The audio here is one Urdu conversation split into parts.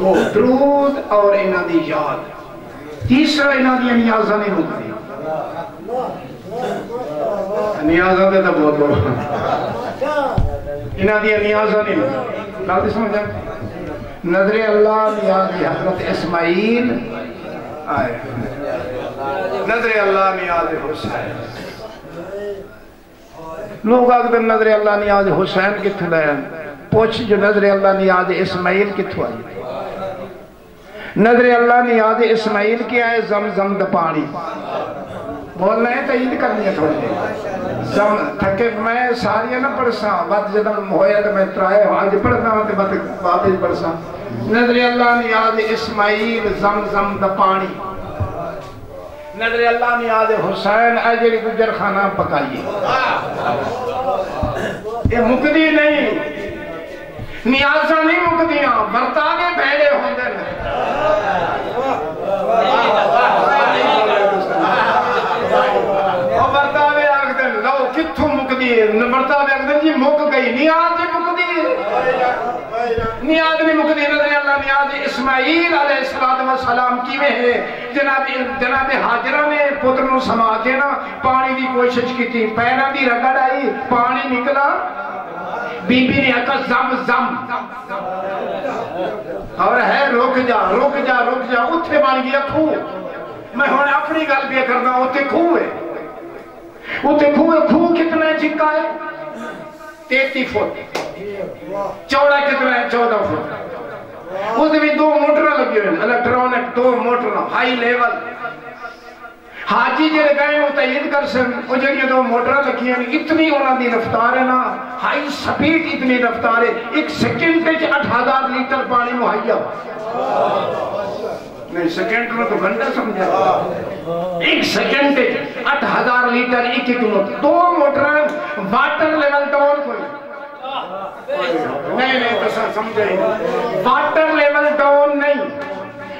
دو درود اور انہاں دی یاد تیسرا انہاں دی نیازاں نہیں مکدی نیازاں تے تو بہت بہت انہاں دی نیازاں نہیں مکدی بات سمجھا نظر اللہ نیاز حضرت اسماعیل آئے. نظر اللہ نیاز حسین. لوگ آگے نظر اللہ نیاز حسین کتھو لائے پوچھ جو نظر اللہ نیاز اسماعیل کتھو آئی؟ نظر اللہ نیاز اسماعیل کیا ہے زم زم دا پانی۔ بولنا ہے تحید کرنی ہے تھوڑی جی۔ زم تھکے میں ساری نہ پڑھسا بات جدم ہویا تو میں ترائے آج پڑھنا ہوں تو بات بات پڑھسا نظر اللہ نیاز اسماعیل زم زم دا پانی۔ نظر اللہ نیاز حسین اجری گجر خانہ پکائیے یہ مکدی نہیں۔ نیازہ نہیں مکدیاں۔ برتانے بھیڑے ہوندے اور مکدی ہے جی مک گئی جی مکدی ہے مکدی اللہ اسماعیل علیہ السلام کی میں ہے جناب جناب حاجرہ نے پتر نو سما کے نا پانی دی کوشش کی تھی پیرہ دی رگڑ آئی پانی نکلا بی بی نے اکا زم زم اور ہے روک جا روک جا روک جا، اتھے بان گیا کھو میں ہونے اپنی گل بھی کرنا، اتھے کھو ہے۔ اتھے کھو ہے کھو کتنا ہے، چکا ہے؟ تیتی فوٹ چوڑا کتنا ہے؟ چودہ فوٹ اس بھی دو موٹر لگی ہوئے الیکٹرونک دو موٹر ہائی لیول حاجی جڑے گئے وہ تائید کر سن وہ جڑی دو موٹر لگی ہیں، اتنی انہاں دی رفتار ہے نا۔ ہائی سپیڈ اتنی رفتار ہے، ایک سیکنڈ تے اٹھ ہزار لیٹر پانی مہیا۔ نہیں، سیکنڈ میں تو گھنٹہ سمجھا۔ ایک سیکنڈ تے اٹھ ہزار لیٹر ایک ایک موٹر دو موٹر واٹر لیول ڈاؤن کوئی۔ نہیں نہیں تو سمجھے۔ واٹر لیول ڈاؤن نہیں۔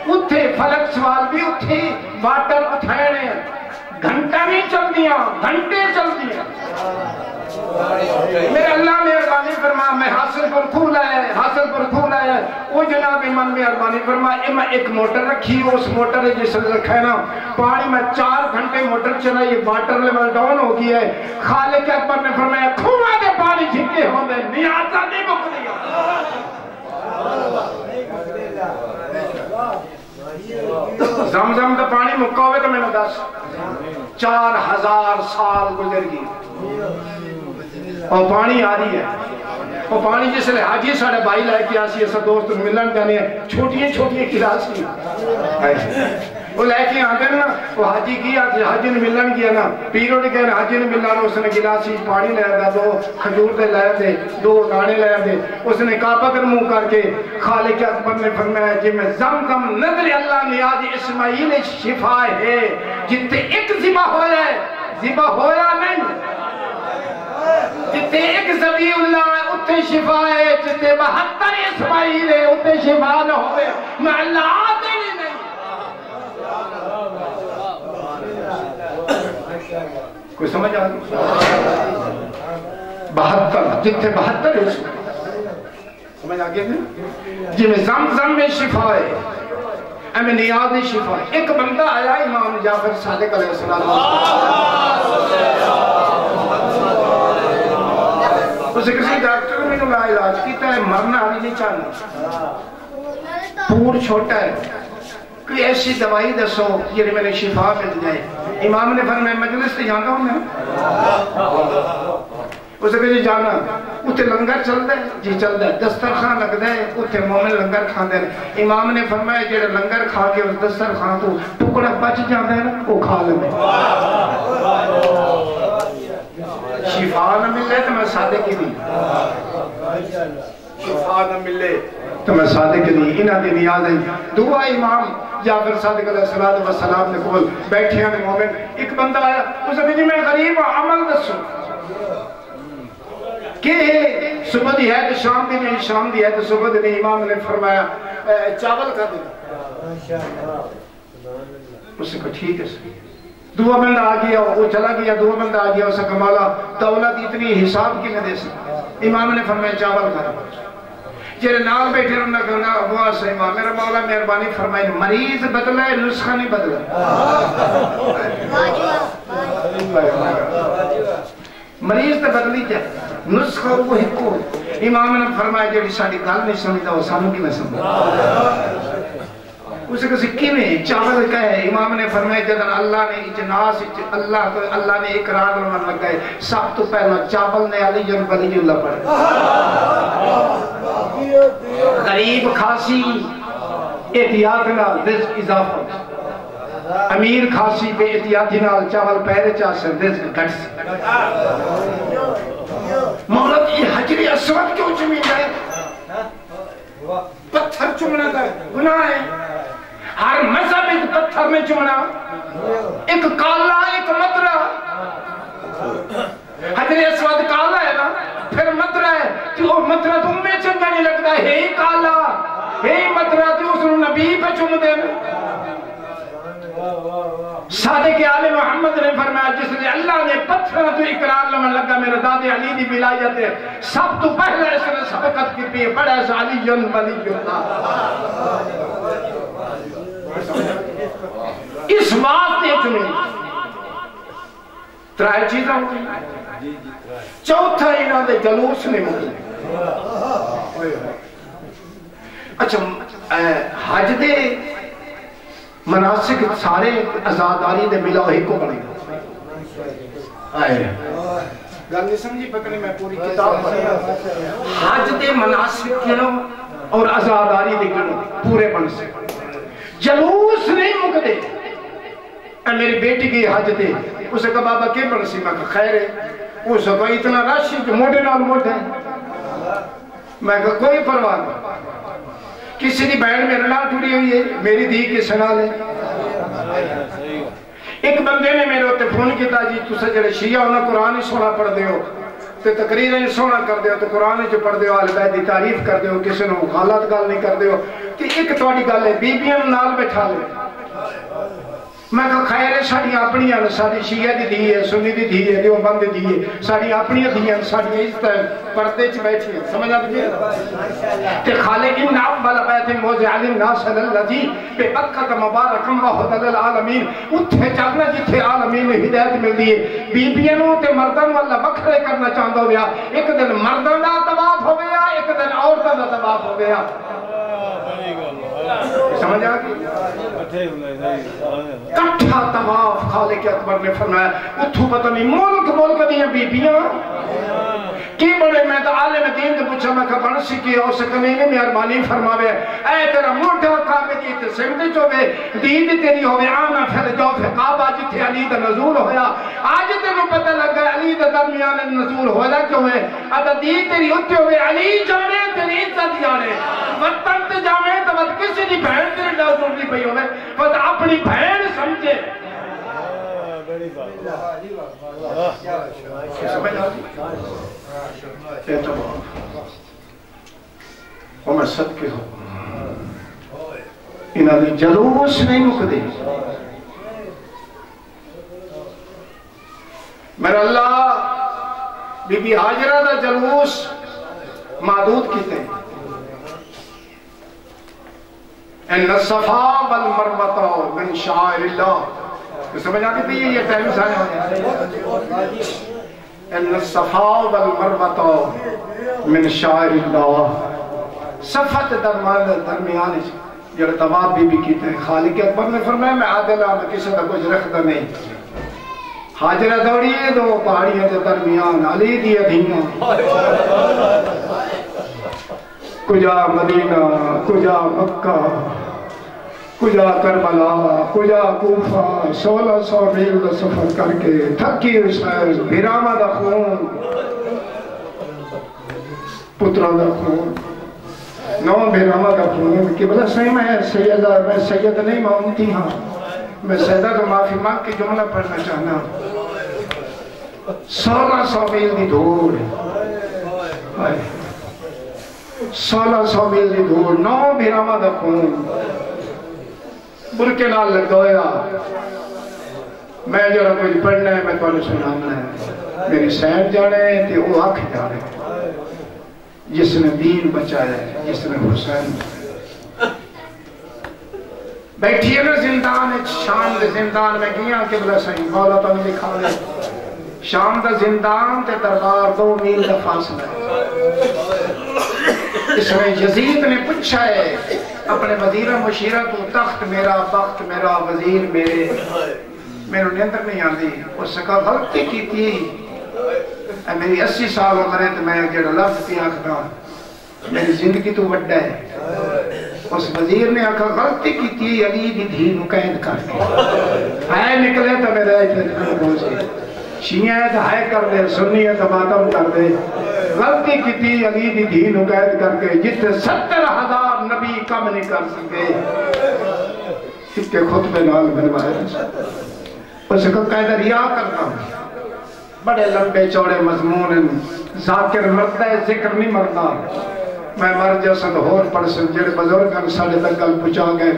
اتھے فلک سوال بھی اتھے واٹر اتھائنے گھنٹہ نہیں چل دیا، گھنٹے چل دیا۔ میرے اللہ میں اربانی فرما، میں حاصل پر کھول آیا ہے، حاصل پر کھول آیا ہے۔ وہ جناب، ایمان میں اربانی فرما میں ایک موٹر رکھی، اس موٹر ہے جس سے رکھا ہے نا، پانی میں چار گھنٹے موٹر چلا یہ واٹر لیول ڈاؤن ہو گیا ہے۔ خالق اکبر نے فرمایا کھوڑا دے پانی جھکے ہوں دے نیازہ نہیں مک زمزم کا پانی مکہ ہوئے تو میں نے دس۔ چار ہزار سال گزر گئی اور پانی آ رہی ہے۔ اور پانی جس لیے آج حاجی ساڑھے بائی لائے کی آسی ایسا دوست ملن جانے ہیں چھوٹی چھوٹی کلاسی وہ لے کے آتے ہیں نا، وہ حاجی کی آتی حاجی نے ملن کیا نا۔ پیرو نے کہنا حاجی نے ملن، اس نے گلاسی پانی لے دا دو خجور دے لے دے دو دانے لے دے اس نے کعبہ کر منہ کر کے خالق اکبر نے فرمایا جی میں زم زم نظر اللہ نیاز اسماعیل شفا ہے جتے ایک زبا ہویا ہے۔ زبا ہویا نہیں جتے ایک زبی اللہ ہے اتے شفا ہے جتے بہتر اسماعیل ہے اتے شفا نہ ہوئے میں اللہ آتے نہیں نہیں کوئی سمجھ آگے بہتر جتے بہتر ہے سمجھ آگے نہیں جی میں زم زم میں شفا ہے امی نیاز شفا ہے ایک بندہ آیا امام جعفر صادق علیہ السلام اسے کسی ڈاکٹر نے میں نے علاج کیتا ہے مرنا بھی نہیں چاہنا پور چھوٹا ہے کوئی ایسی دوائی دسو یہ میں نے شفا مل جائے امام نے فرمایا مجلس سے جانا ہوں میں اسے کہا جانا اتھے لنگر چل دے جی چل دے دسترخان لگ دے اتھے مومن لنگر کھان دے امام نے فرمایا جیڑے لنگر کھا کے اس دسترخان تو ٹکڑا بچ جاندے ہیں وہ کھا لے شفا نہ ملے تو میں صادق ہی نہیں شفا نہ ملے۔ تو میں صادق ہی نہیں انہاں دی نیاز ہے۔ دعا امام جعفر صادق علیہ السلام نے کول بیٹھے ہیں مومن۔ ایک بندہ آیا اسے بھی جی میں غریب ہوں عمل دسو۔ کہ صبح دی ہے تو شام دی نہیں شام دی ہے تو صبح دی نہیں۔ امام نے فرمایا چاول کا دیں اسے کہا ٹھیک ہے سر دعا بندہ آ گیا وہ چلا گیا، دعا بندہ آ گیا اسے کمالا۔ دولت اتنی حساب کی نہ دے سکتا۔ امام نے فرمایا، چاول کا جیرے نال بیٹھے رہنا کہنا وہ صحیح ماں میرا مولا مہربانی فرمائے، مریض بدلا ہے، نسخہ نہیں بدلا مریض تو بدلی جائے نسخہ وہ ہی کو امام نے فرمایا، جیڑی ساڑی گل نہیں سمجھتا وہ سانو کی میں سمجھتا اسے کسی کیویں چاول کہے۔ امام نے فرمایا جدن اللہ نے اجناس اللہ تو اللہ نے اقرار لمن لگائے، سب تو پہلا چاول نے علی جن ولی جی اللہ پڑھے غریب خاصی احتیاط نال رزق اضافہ۔ امیر خاصی بے احتیاطی نال چاول پہلے چاہ سے رزق گھٹ سے۔ مولد یہ حجری اسود کیوں چمین ہے پتھر چمنا کا گناہ ہے۔ ہر مذہب ایک پتھر میں چمنا ایک کالا، ایک مطرہ حضر اسود کالا ہے نا، پھر مطرہ ہے۔ کہ وہ تو میں چنگا نہیں لگتا، ہے ہی کالا۔ ہے مطرہ تو اس نبی پہ چم دے صادق آل محمد نے فرمایا، جس نے اللہ نے پتھر تو اقرار لمن لگا، میرے دادے علی دی بلائیت ہے۔ سب تو پہلے اس نے سبقت کی پی، بڑا اس جن ولی اللہ۔ اس بات نے چنے ترائے چیزاں ہوئی چوتھا انہوں نے جلوس نے مجھے۔ اچھا حج دے مناسک سارے ازاداری دے ملا ہی کو بڑھے آئے۔ گل نہیں سمجھی پتہ نہیں میں پوری کتاب حج دے مناسک گنو اور ازاداری دے گنو پورے بن سے جلوس نہیں مکدے اے میری بیٹی کی حج دے اسے کہا، بابا کیا بن سی میں کہا خیر ہے۔ اسے کہا، اتنا راشی جو موڑے نال موڑے ہیں میں کہا، کوئی پرواہ نہیں۔ کسی دی بہن میرے نال جڑی ہوئی ہے، میری دی کس نال ہے ایک بندے نے میرے ہوتے فون کیتا جی تو جڑے شیعہ ہونا قرآن ہی سونا پڑھ دے ہو۔ تے تقریر سونا کر دیو ہو تو قرآن جو پڑھ دیو ہو آل بیت دی تعریف کر دیو ہو کسی نے غلط گل نہیں کر دیو۔ ہو کہ ایک توڑی گل ہے بی بی ایم نال بیٹھا لے۔ میں کہا خیر ہے ساڑی اپنی ہیں ساڑی شیعہ دی دی ہے سنی دی دی ہے دیو بند دی ہے ساڑی اپنی دی ہیں ساڑی عزت ہے پردے چ بیٹھی ہیں سمجھ آپ جی کہ خالق ان اول بیت موضع علم ناصر اللذی بے بکت مبارکم و حد للعالمین اتھے چاہنا جتھے عالمین میں ہدایت مل دیئے بی بیانوں تے مردن والا بکھرے کرنا چاہتا ہو گیا ایک دن مردن دا ہو گیا ایک دن عورتہ دا تباف ہو گیا سمجھ آگئی کٹھا تواف خالق اکبر نے فرمایا اتھو پتہ نہیں ملک ملک دیا بی بیاں کی بڑے میں تو عالم دین تو پوچھا میں کہا بڑھ سکی ہو سکنے نے مہربانی فرماوے، اے تیرا موٹا کعبے کی تے سمدے چوے دید تیری ہوئے آنا پھر جو پھر کعبہ جتھے علی دا نزول ہویا، آج تیرے پتہ لگ گیا علی دا درمیان نزول ہویا کیوں ہے؟ ادا دید تیری اتھے ہوئے علی جانے تیری عزت جانے، وطن تے جانے تو وقت کسی دی بہن تیرے نزول نہیں پئی ہوئے وقت اپنی بہن سمجھے بڑی بات سمجھ آتی اعتبار اور میں صدقے ہوں انہاں دی جلوس نہیں مکدے میرا اللہ بی بی حاجرہ دا جلوس معدود کیتے ہیں۔ ان الصفا والمروہ من شعائر اللہ سمجھ آتی تھی یہ ٹائم سانے ہونے ان الصفا والمروہ من شعائر اللہ۔ صفت درمان درمیان جڑے یعنی تمام بی بی کیتے ہیں خالق اکبر نے فرمایا، میں عادل ہوں کسی کا کچھ رکھتا نہیں۔ حاجرہ دوڑی ہے، دو پہاڑیاں کے درمیان۔ علی دی ادھیاں کجا مدینہ، کجا مکہ۔ کجا کربلا کجا کوفہ سولہ سو میل دا سفر کر کے تھکی حسین بھیرامہ دا خون پترہ دا خون نو بھیرامہ دا خون کہ بلا صحیح میں سیدہ میں سید نہیں مانتی ہاں میں سیدہ تو معافی مانگ کے جملہ پڑھنا چاہنا سولہ سو میل دی دھوڑ سولہ سو میل دی دھوڑ نو بھیرامہ دا خون برکے نال لگویا میں جڑا کوئی پڑھنا ہے، میں تو سنانا ہے۔ میری سین جانے تے وہ آنکھ جانے جس نے دین بچایا ہے، جس نے حسین بیٹھی ہے نا زندان شام دے زندان، میں گیا قبلہ صحیح مولا تو میں لکھا دے شام دا زندان تے دربار دو میل دا فاصلہ ہے۔ اس میں یزید نے پوچھا ہے اپنے وزیر مشیرہ تو تخت میرا تخت میرا، وزیر میرے۔ میرے نیندر نہیں آتی اس کا غلطی کی تھی میری اسی سال عمر ہے تو میں جڑا لفظ پی آخنا میری زندگی تو وڈا ہے۔ اس وزیر نے آکھا، غلطی کی تھی علی دی دھی قید کر کے۔ ہے نکلے تو میرے ایک روزے شیعہ ہے تو ہے کر دے سنی ہے تو ماتم کر دے۔ غلطی کی تھی علی دی دھی قید کر کے جتے ستر ہزار نبی کم نہیں کر سکے۔ اس کے خطبے نال بنوائے اس کو قید ریا کرنا۔ بڑے لمبے چوڑے مضمون ہیں۔ ذاکر مرتا ہے، ذکر نہیں مرتا میں مر جیسا تو ہور پڑسن جڑے بزرگن ساڑے تک گل پچا گئے۔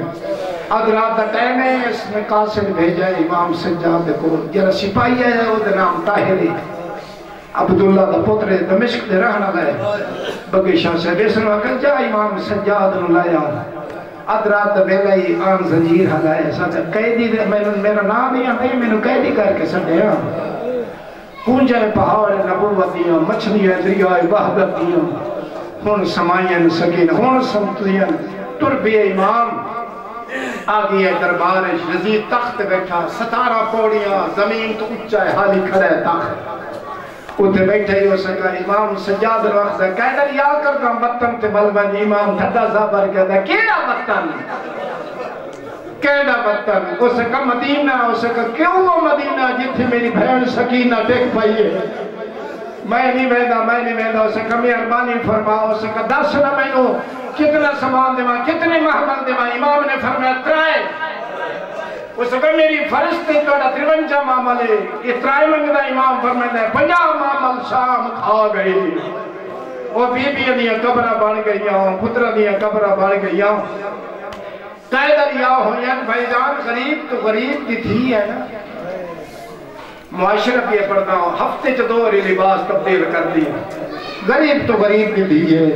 اد رات دا ٹائم ہے، اس میں قاسم بھیجا امام سجاد کو جڑا سپاہی ہے وہ دے نام طاہری عبداللہ دا پتر دمشق دے رہنا لے بگی شاہ سے بیسن وقت جا امام سجاد نو لایا اد رات دا بیلا ہی آن زنجیر ہلائے ساتھ قیدی دے، میں میرا نام نہیں آتا میں نے قیدی کر کے سڑے ہاں پونجے پہاڑ نبوتیاں مچھلیاں، دریائے وحدتیاں ہون سمائین سکین ہون سمتین تربی امام۔ آگئی ہے دربار یزید تخت بیٹھا، ستارہ پوڑیاں، زمین تو اچھا ہے، حالی کھڑا ہے تخت اتھے بیٹھے ہی ہو سکا امام سجاد الوقت ہے کہہ یا کر کام بطن تے بلبن امام دھدا زابر کہتا ہے کیڑا بطن کیڑا بطن اس کا مدینہ اس کا کیوں وہ مدینہ جتھے میری بھین سکینہ دیکھ پائی ہے میں نہیں ویدہ میں نہیں ویدہ اسے کمی اربانی فرماؤ اسے کہ دس نہ میں نو کتنا سامان دے ماں کتنے محمل دے ماں امام نے فرمایا ترائے اسے کہ میری فرشتے توڑا ترونجا معاملے یہ ترائے منگدہ امام فرمایا پنجا معامل شام کھا گئی وہ بی بی دیا قبرہ بان گئی ہوں پترہ دیا قبرہ بان گئی ہوں قیدر یا ہوئین بھائی جان، غریب تو غریب کی تھی ہے نا۔ معاشرہ بھی پڑھتا ہوں ہفتے چھ لباس تبدیل کر دی غریب تو غریب کی دی ہے۔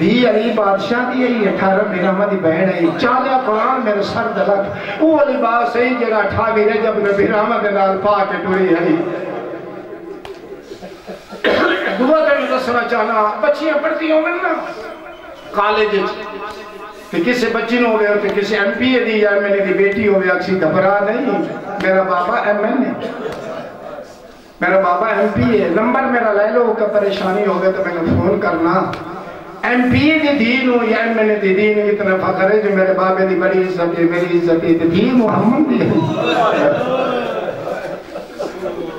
دی علی بادشاہ دی ہے اٹھارہ بیرامہ دی بہن ہے چالیا قرآن میرے سر دلک وہ لباس ہے جنہ اٹھاوی رجب میں بیرامہ دے نال پا کے ٹوری ہے دعا کرنے دسنا چاہنا بچیاں پڑھتی ہوں گے نا کالج کہ کسی بچی نو ہوئے کہ کسی ایم پی اے دی یا ایم این دی بیٹی ہوئے اکسی گھبرا نہیں میرا بابا ایم این ہے میرا بابا ایم پی ہے نمبر میرا لے لو کہ پریشانی ہوگئے تو میں نے فون کرنا ایم پی دی دین ہو یا ایم این دی دین اتنا فخر ہے جو میرے بابے دی بڑی عزت ہے میری عزت ہے دین محمد دی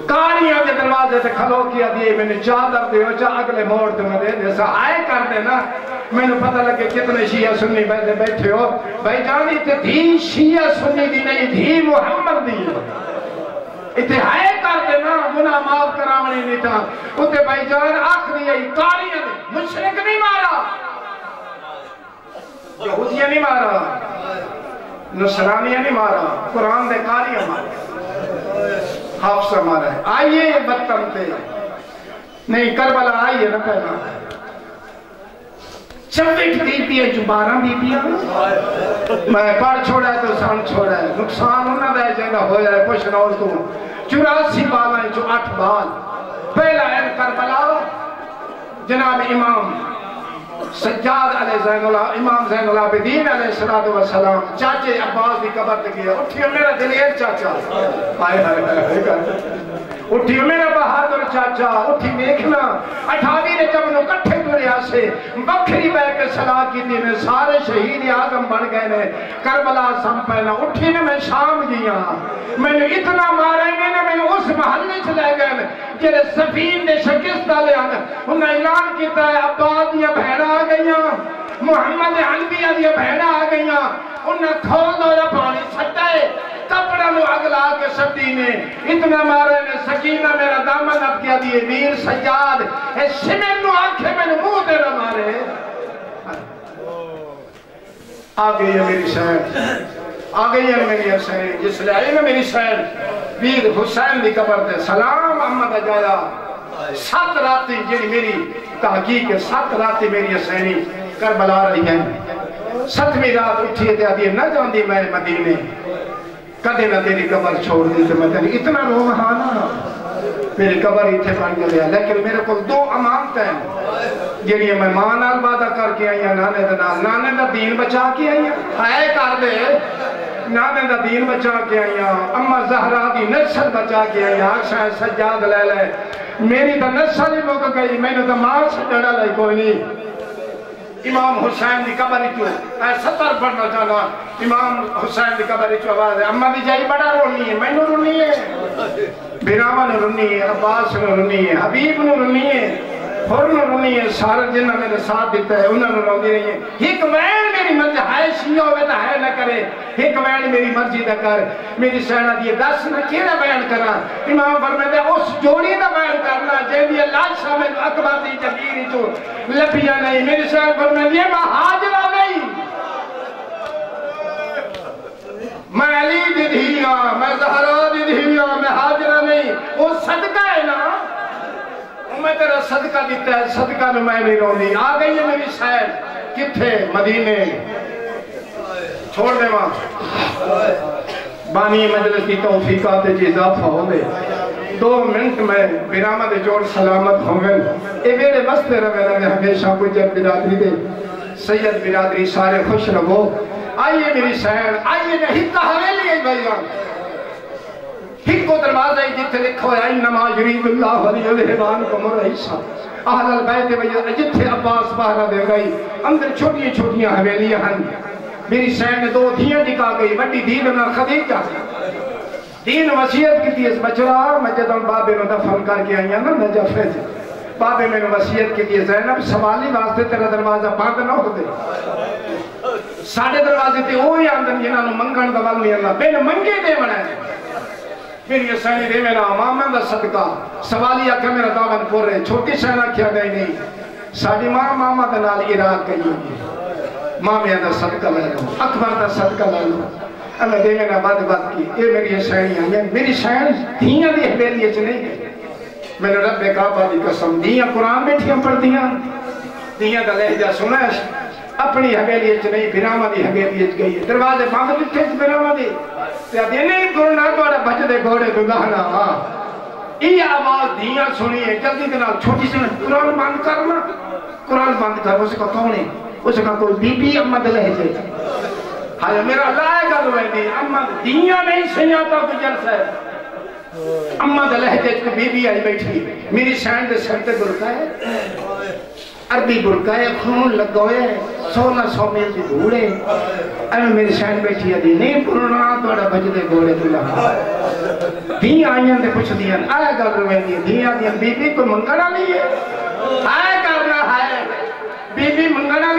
کاریاں کے دروازے سے کھلو کیا دیئے میں نے چادر دے ہو چاہ اگلے موڑ تے میں دے دے سا آئے کر دے نا میں نے پتہ لگے کتنے شیعہ سنی بیٹھے بیٹھے ہو بھائی جانی تے دھی شیعہ سنی دی نہیں دھی محمد دی ہے اتنے آئے کر دے نا گناہ معاف کرامنی نہیں تھا اتنے بھائی جان آخری آئی کاریاں دے مشرک نہیں مارا یہودیاں نہیں مارا نصرانیاں نہیں مارا قرآن دے کاریاں مارا حافظہ مارا ہے آئیے بطن تے نہیں کربلا آئیے نا پہلا چوٹ دی جو بارہ بی میں پڑھ چھوڑا ہے تو سان چھوڑا ہے۔ نقصان ہونا دے جنگا ہو جائے پوچھ رہا تو۔ چوراسی بال ہیں جو اٹھ بال۔ پہلا ہے کربلا۔ جناب امام سجاد علیہ زین اللہ، امام زین اللہ بدین علیہ السلام چاچے عباس دی قبر دے گیا میرا دلیر چاچا۔ آئے آئے آئے اٹھیو میرا بہادر چاچا اٹھی دیکھنا اٹھاوی نے جب نو کٹھے دوریا سے بکری بے کے صلاح کی دینے سارے شہید آدم بن گئے نے کربلا سم پہنا اٹھی نے میں شام گیا میں نے اتنا مارے نے میں نے اس محلے چلے گئے نے جیرے سفین نے شکست ڈالے آنے انہیں اعلان کیتا ہے عباد دیا بھیڑا آ گئیاں محمد حنبیہ دیا بھیڑا آ گئیاں انہیں کھول دورا پانی چھٹا ہے کے سٹی نے اتنا مارے نے سکینہ میرا دامن اب کیا دیئے، میر سجاد، اے سمن نو آنکھے میں منہ دے رہا مارے۔ آگئی ہے میری شہر آگئی ہے میری حسین جس لیے آئی نا میری شہر ویر حسین دی قبر دے سلام احمد اجایا سات راتی جنی میری تحقیق ہے، سات رات میری حسینی کربلا رہی ہیں۔ ستویں رات اٹھی تے آدھی نہ جاندی میں مدینے۔ کدے نہ تیری قبر چھوڑ دی تے میں تیری اتنا رو ہاں نا۔ میری قبر اتنے بن گیا لیکن میرے کو دو امانت ہیں۔ جیڑی میں ماں نال وعدہ کر کے آئی ہیں نانے دے نال۔ نانے دا دین بچا کے آئی ہیں ہائے کر دے۔ نانے دا دین بچا کے آئی ہیں اما زہرا دی نسل بچا کے آئی ہیں آکشاہ سجاد لے لے۔ میری تا نسل ہی مک گئی میں نے تا ماں سے جڑا لئی کوئی نہیں۔ امام حسین دی قبر چو اے ستر پڑھنا چاہنا امام حسین دی قبر چو آواز ہے اما دی جائی بڑا رونی ہے میں نو رونی ہے بیراما نو رونی ہے عباس نو رونی ہے حبیب نو رونی ہے ہر نو رونی ہے سارا جنہ میرے ساتھ دیتا ہے انہوں نے رونی نہیں ہے ایک وین میری مرضی ہے شیعہ ہوئے تا ہے نہ کرے ایک وین میری مرضی دا کر میری سینہ دیئے دس نہ کیڑا بیان کرا امام فرمائے دے اس جوڑی دا بیان کرنا جے دیئے لاج سامن اکبر دی جبیری چو لپیا نہیں میری سینہ فرمائے دے میں حاجرہ نہیں میں علی دی دھیا ہاں، میں زہرا دی دھیا ہاں، میں حاجرہ ہاں نہیں۔ وہ صدقہ ہے نا۔ میں تیرا صدقہ دیتا ہے، صدقہ میں میں نہیں رونی آ گئی ہے میری سین کتھے؟ مدینے۔ چھوڑ دے ماں۔ بانی مجلس کی توفیقات جی اضافہ ہو دے دو منٹ میں برامت جوڑ سلامت ہوں گے اے میرے بستے روے لگے ہمیشہ گجر برادری دے۔ سید برادری سارے خوش رہو۔ آئیے میری سین، آئیے نہیں حویلی ہے بھائی ہک کو دروازہ ہی جتھے لکھو ہے، انما یرید اللہ علی الہبان کو مرحیسا اہل البیت وجہ جتھے عباس باہرہ دے گئی، اندر چھوٹی چھوٹیاں حویلیاں ہیں۔ میری سین نے دو دھیاں جکا گئی بڑی دین انہا خدیجہ۔ دین وسیعت کی تھی بچڑا میں جدن بابے میں دفن کر کے آئیاں نا، نجف ہے بابے میں وسیعت کی تھی زینب سوالی واسطے تیرا دروازہ بند نہ ہو دے۔ ساڑھے دروازے تے اوہی آندن جنہاں نو منگن دا وال نہیں اللہ۔ بین منگے دے بنا ہے پھر یہ سینی دے، میرا ماما دا صدقہ۔ سوالی آکھا میرا دامن پور رہے۔ چھوٹی سینہ کیا گئی نہیں۔ ساڑھی ماں ماما دا نال عراق گئی ہوگی مامیاں دا صدقہ لے لو، اکبر دا صدقہ لے لو۔ اللہ دے میرا بات بات کی اے میری سینی آئیں میری سین دھیاں دی حویلی اچھ نہیں گئی میں نے رب کعبہ دی قسم دیاں قرآن بیٹھیاں پڑھ دیاں دیاں دا لہجہ سنا ہے۔ اپنی حویلی اچ نہیں بھراما دی حویلی اچ گئی ہے۔ دروازے بند لکھے اس بھراما دی۔ تے دے نہیں کرنا تھوڑا بچ دے گھوڑے تو دہنا ہاں یہ آواز دیاں سنی ہے، جلدی کے نال چھوٹی سی قرآن بند کرنا۔ قرآن بند کر اسے کا کون ہے؟ اسے کا کوئی بی بی امد لہجے۔ ہاں میرا لائے گا دوئے دی۔ امد دیاں نہیں سنیاتا کو جلسہ ہے اماں دا لہجے کو بی بی آئی بیٹھی۔ میری سینڈ سر تے برکا ہے۔ عربی برکا ہے، خون لگوئے سولہ سو میل دی دھوڑے۔ ایم میری سینڈ بیٹھی ہے نہیں پرنا توڑا بج دے گوڑے تو لہا دی آئیاں دے کچھ دیاں آئے گا رویں دی۔ دی آئیاں بی بی کو منگنا نہیں ہے آئے کرنا ہے۔ بی بی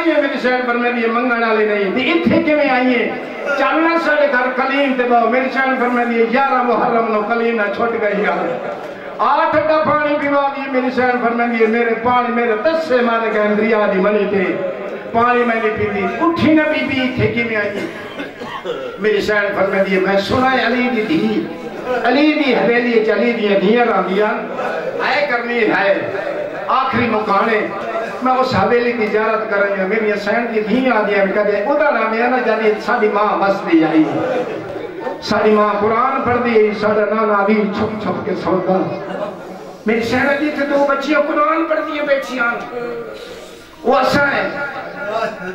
منگنا نہیں ہے میری سینڈ پر میں دی منگنا لی نہیں دی اتھے کے میں آئیے چلنا ساڑے گھر کلیم تے باؤ میری شان فرمائے دیئے یارہ محرم نو کلیم نہ چھوٹ گئی یار آٹھ کا پانی پیوا دیئے میری شان فرمائے دیئے میرے پانی میرے دس سے مارے گئے اندریا دی منی تے پانی میں نے پی دی اٹھی نہ بی بی تھے کی میں آئی میری شان فرمائے دیئے میں سنائے علی دی دی علی دی حویلی چلی دی دھیاں راندیاں آئے کرنی ہے آخری مکانے میں اس حویلی کی جارت کر رہی ہوں میری سین کی دھیاں آدھیا میں کہتے ادھا نام ہے نا جانے ساڑی ماں بس دی آئی ساڑی ماں قرآن پڑھ دی ساڑا نانا بھی چھپ چھپ کے سوڑا میری سین دی تھے دو بچیاں قرآن پڑھ دی بیٹھیاں وہ اصلا ہے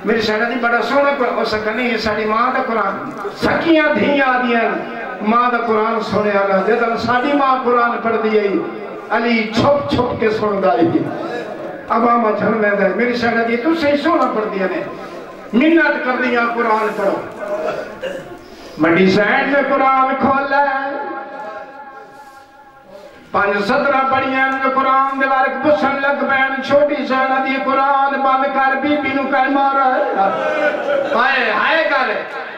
میری سین دی بڑا سونا پر ہو سکا نہیں ہے ساڑی ماں دا قرآن سکیاں دھیاں آدھیا ماں دا قرآن سونے آگا جدن ساڑی ماں قرآن پڑھ دی علی چھپ چھپ کے سوڑ دائی اب آمہ چھڑ میں دے میری سینہ دی تو صحیح سونا پڑھ دیا نے منت کر دیا قرآن پڑھو مڈی سینڈ میں قرآن کھولا ہے پانچ سترہ پڑھیاں میں قرآن دے بارک بسن لگ بین چھوٹی سینہ دی قرآن بند کر بی بی نو کر مارا ہے ہائے ہائے کر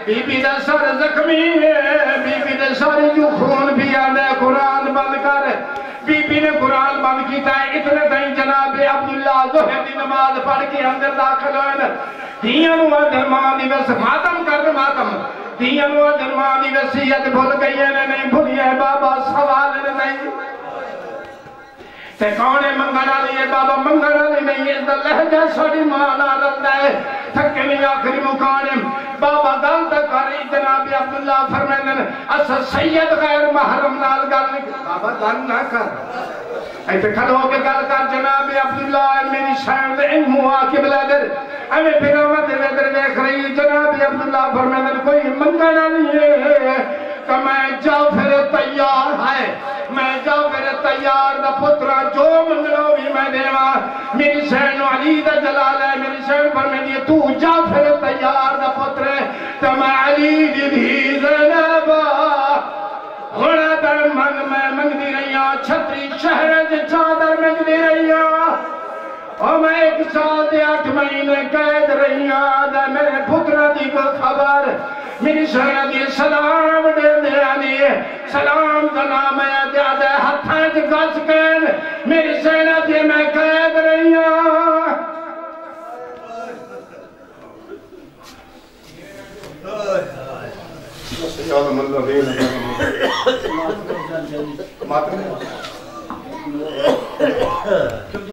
بی بی دا سر زخمی ہے بی بی دا سر جو خون بھی آدھے قرآن بند کر بی بی نے قرآن بند کیتا ہے۔ اتنے تائیں جناب عبداللہ ظہر دی نماز پڑھ کے اندر داخل ہوئے دیاں نو ادھر ماں دی وس ماتم کر ماتم۔ دیاں نو ادھر ماں دی وسیعت بھول گئی ہے نہیں بھولی ہے بابا، سوال نہیں۔ تے کونے منگنا لیے بابا منگنا لی نہیں ہے لہجہ ساڑی مانا رہتا ہے۔ تھکے نہیں آخری مکانے بابا گل جناب عبداللہ فرمیدن اسا اچھا سید غیر محرم نال گل نہیں بابا، گل نہ کر۔ ایتے کھڑو کے گل کر جناب عبداللہ، میری شاید ان ہوا کے بلادر ہمیں پھر آمد ویدر دیکھ رہی جناب عبداللہ فرمیدن کوئی منگنا نہیں ہے۔ کہ میں جعفر تیار ہے۔ میں جعفر تیار دا پترہ جو منگلو بھی میں دیوا میری سین علی دا جلال ہے، میری سین پر میں دیئے تو جعفر تیار دا پتر ہے۔ تو میں علی دی بھی زینبا ہونا در من میں منگ دی رہی چھتری شہر جی چادر منگ دی رہی اور میں ایک سال دے آٹھ مہینے قید رہی ہوں میرے پترہ دی کو خبر۔ میری سہرہ دی سلام دے دے آنی سلام کا نام ہے دے دے ہتھیں جی گس کین۔ میری سہرہ دی میں قید رہی ہوں يعلم الذين ماتوا